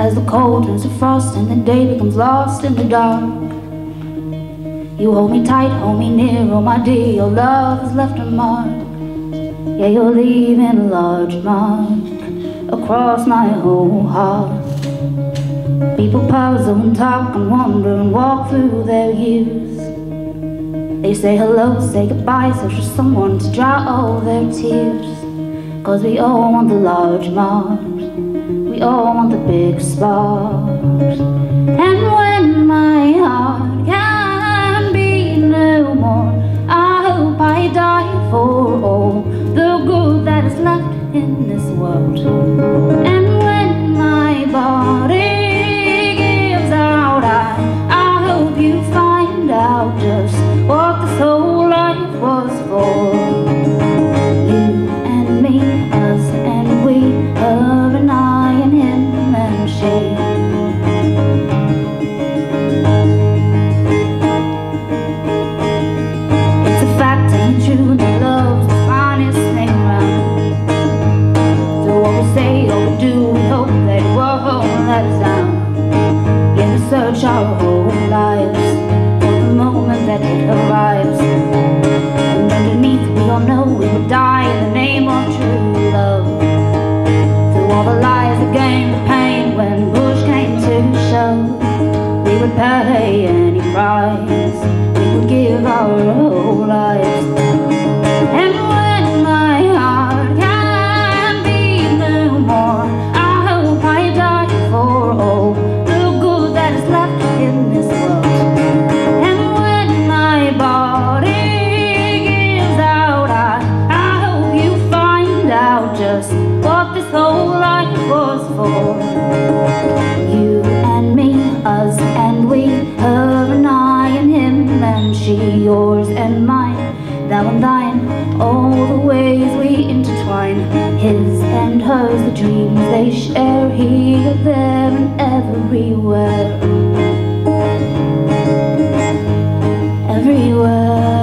As the cold turns to frost and the day becomes lost in the dark. You hold me tight, hold me near, oh my dear Your love has left a mark Yeah, you're leaving a large mark Across my whole heart. People puzzle and talk and wonder and walk through their years. They say hello, say goodbye, search for someone to dry all their tears. Cause we all want the large mark we all want the big sparks. And when my heart can be no more, I hope I die for all the good that is left in this world. And when my body gives out, I, I hope you find out just what this whole life was for. True love. Through all the lies, the game, the pain, when push came to shove, we would pay any price We would give our whole His and hers, the dreams they share Here, there and everywhere. Everywhere